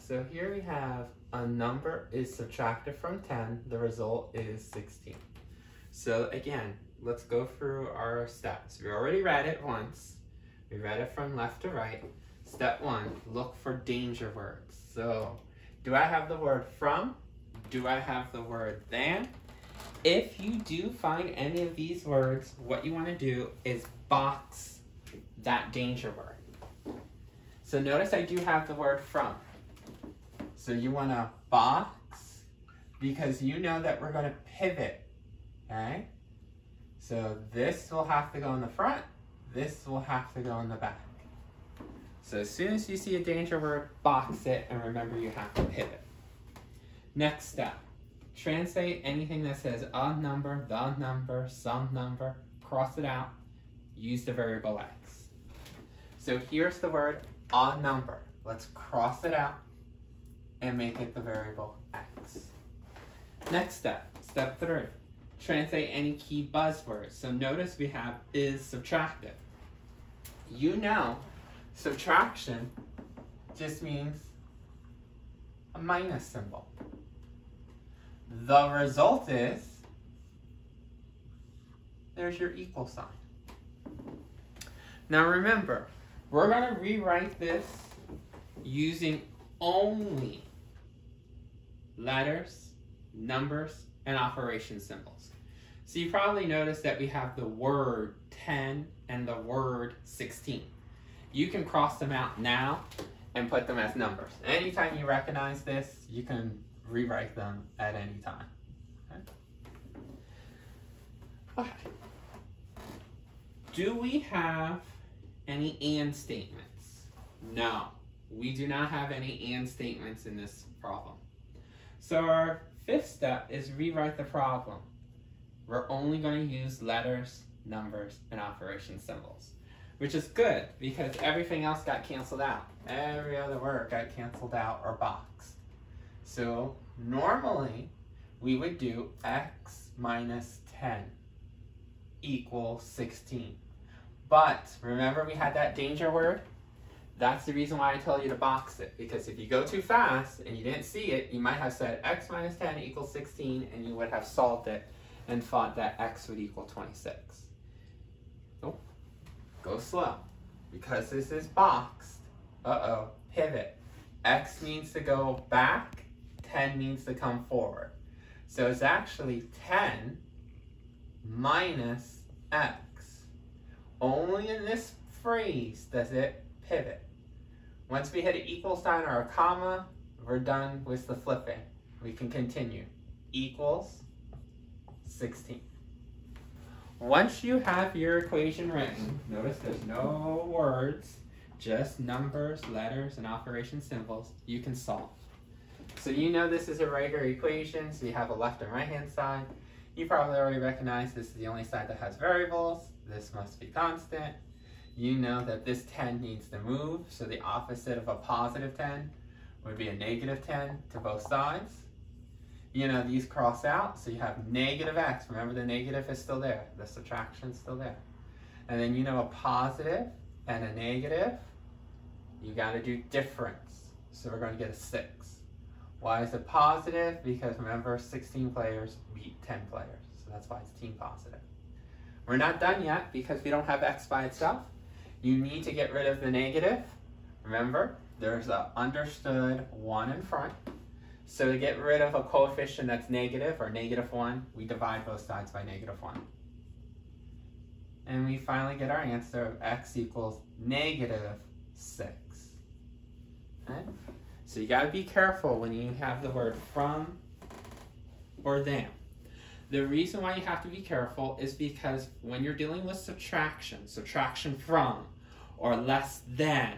so here we have a number is subtracted from 10, the result is 16. So again, let's go through our steps. We already read it once. We read it from left to right. Step one, look for danger words. So, do I have the word from? Do I have the word than? If you do find any of these words, what you want to do is box that danger word. So notice I do have the word from. So you want to box because you know that we're going to pivot, okay? So this will have to go in the front, this will have to go in the back. So as soon as you see a danger word, box it, and remember you have to pivot. Next step, translate anything that says a number, the number, some number, cross it out, use the variable x. So here's the word a number. Let's cross it out and make it the variable x. Next step, step three, translate any key buzzwords. So notice we have is subtractive. You know subtraction just means a minus symbol. The result is there's your equal sign. Now remember, we're going to rewrite this using only letters, numbers, and operation symbols. So you probably noticed that we have the word 10 and the word 16. You can cross them out now and put them as numbers. Anytime you recognize this, you can rewrite them at any time. Okay. okay. Do we have any and statements? No, we do not have any and statements in this problem. So our fifth step is rewrite the problem. We're only going to use letters, numbers, and operation symbols, which is good because everything else got canceled out. Every other word got canceled out or boxed. So normally we would do x minus 10 equals 16. But remember we had that danger word? That's the reason why I tell you to box it, because if you go too fast and you didn't see it, you might have said x minus 10 equals 16, and you would have solved it and thought that x would equal 26. Oh, go slow. Because this is boxed, uh-oh, pivot. x means to go back, 10 means to come forward. So it's actually 10 minus x. Only in this phrase does it pivot. Once we hit an equal sign or a comma, we're done with the flipping. We can continue. Equals 16. Once you have your equation written, notice there's no words, just numbers, letters, and operation symbols, you can solve. So you know this is a regular equation, so you have a left and right hand side. You probably already recognize this is the only side that has variables. This must be constant you know that this 10 needs to move, so the opposite of a positive 10 would be a negative 10 to both sides. You know, these cross out, so you have negative x. Remember the negative is still there. The subtraction is still there. And then you know a positive and a negative, you got to do difference. So we're going to get a 6. Why is it positive? Because remember, 16 players beat 10 players. So that's why it's team positive. We're not done yet because we don't have x by itself. You need to get rid of the negative. Remember, there's an understood 1 in front. So to get rid of a coefficient that's negative or negative 1, we divide both sides by negative 1. And we finally get our answer of x equals negative 6. Okay? So you got to be careful when you have the word from or than. The reason why you have to be careful is because when you're dealing with subtraction, subtraction from, or less than,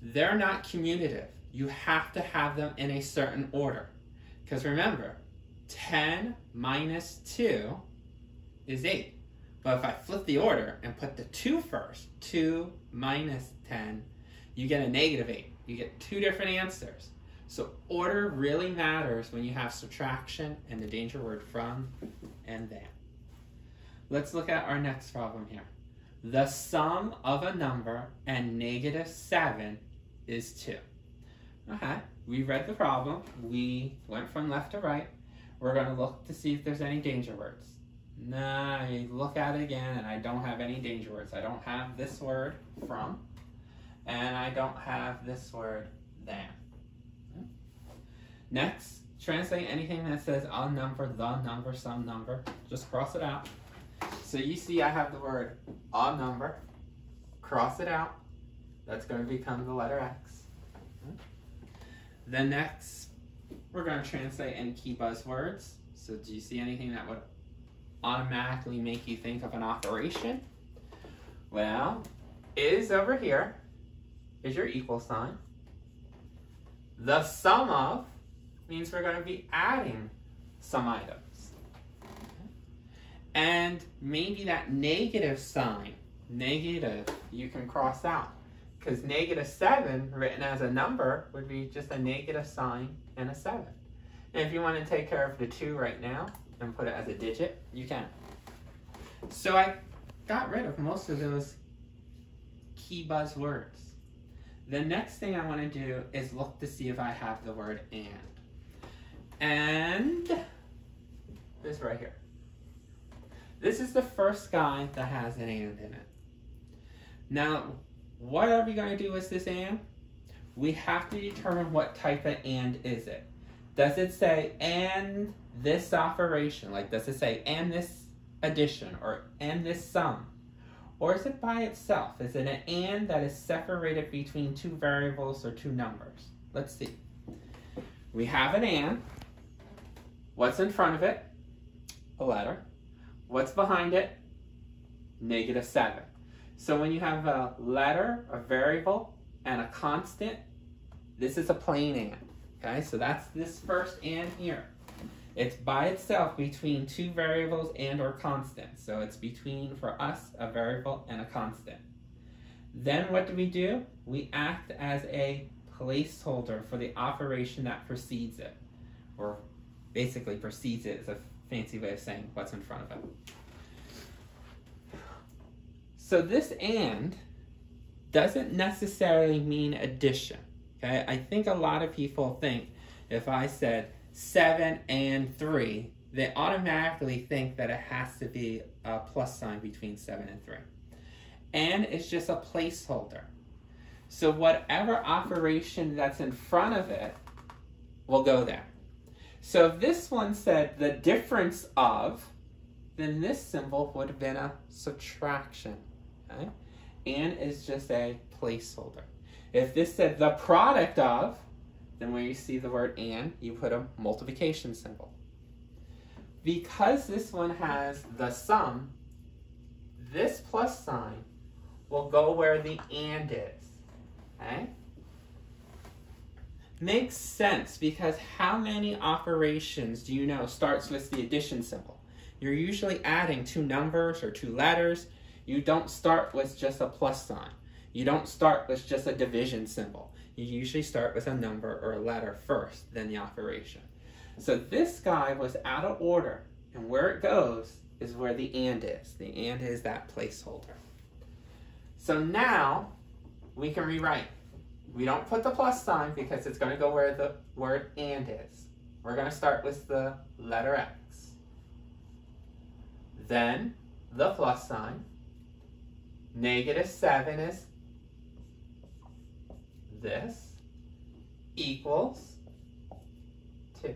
they're not commutative. You have to have them in a certain order. Because remember, 10 minus 2 is 8. But if I flip the order and put the 2 first, 2 minus 10, you get a negative 8. You get two different answers. So order really matters when you have subtraction and the danger word from and then. Let's look at our next problem here. The sum of a number and negative 7 is 2. Okay, we read the problem. We went from left to right. We're going to look to see if there's any danger words. Nah, I look at it again and I don't have any danger words. I don't have this word from, and I don't have this word than. Next, translate anything that says a number, the number, some number. Just cross it out. So you see I have the word a number. Cross it out. That's going to become the letter X. Then next, we're going to translate any key buzzwords. So do you see anything that would automatically make you think of an operation? Well, is over here is your equal sign. The sum of means we're going to be adding some items. And maybe that negative sign, negative, you can cross out. Because negative 7, written as a number, would be just a negative sign and a 7. And if you want to take care of the 2 right now and put it as a digit, you can. So I got rid of most of those key buzzwords. The next thing I want to do is look to see if I have the word and. And this right here. This is the first guy that has an and in it. Now, what are we going to do with this and? We have to determine what type of and is it. Does it say and this operation? Like, does it say and this addition or and this sum? Or is it by itself? Is it an and that is separated between two variables or two numbers? Let's see. We have an and. What's in front of it? A letter. What's behind it? Negative 7. So when you have a letter, a variable, and a constant, this is a plain and. Okay, so that's this first and here. It's by itself between two variables and or constants. So it's between, for us, a variable and a constant. Then what do we do? We act as a placeholder for the operation that precedes it, or basically precedes it is a fancy way of saying what's in front of it. So this and doesn't necessarily mean addition. Okay, I think a lot of people think if I said 7 and 3, they automatically think that it has to be a plus sign between 7 and 3. And it's just a placeholder. So whatever operation that's in front of it will go there. So if this one said the difference of, then this symbol would have been a subtraction. Okay? And is just a placeholder. If this said the product of, then where you see the word and, you put a multiplication symbol. Because this one has the sum, this plus sign will go where the and is. Okay? Makes sense because how many operations do you know starts with the addition symbol? You're usually adding two numbers or two letters. You don't start with just a plus sign. You don't start with just a division symbol. You usually start with a number or a letter first, then the operation. So this guy was out of order, and where it goes is where the and is. The and is that placeholder. So now we can rewrite. We don't put the plus sign because it's going to go where the word and is. We're going to start with the letter X. Then the plus sign. Negative 7 is this equals 2.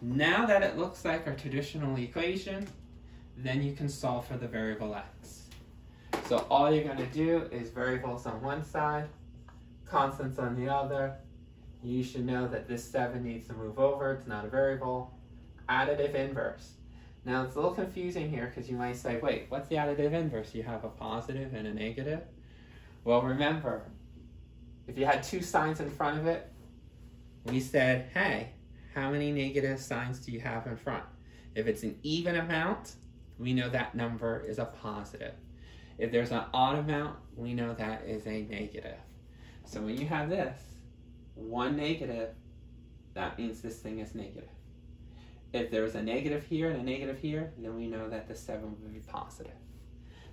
Now that it looks like our traditional equation, then you can solve for the variable x. So all you're to do is variables on one side, constants on the other. You should know that this 7 needs to move over. It's not a variable. Additive inverse. Now it's a little confusing here because you might say, wait, what's the additive inverse? You have a positive and a negative? Well, remember, if you had two signs in front of it, we said, hey, how many negative signs do you have in front? If it's an even amount, we know that number is a positive. If there's an odd amount, we know that is a negative. So when you have this, one negative, that means this thing is negative. If there's a negative here and a negative here, then we know that the 7 will be positive.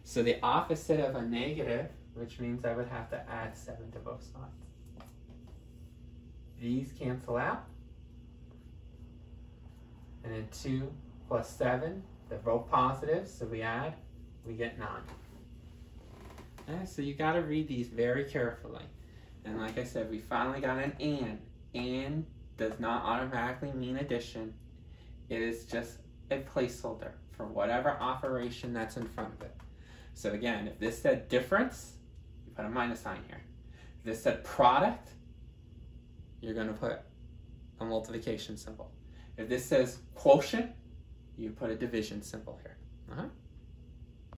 So the opposite of a negative which means I would have to add 7 to both sides. These cancel out. And then 2 plus 7, they're both positive, so we add, we get 9. So you got to read these very carefully. And like I said, we finally got an and. And does not automatically mean addition. It is just a placeholder for whatever operation that's in front of it. So again, if this said difference, you put a minus sign here. If this said product, you're going to put a multiplication symbol. If this says quotient, you put a division symbol here. Uh -huh.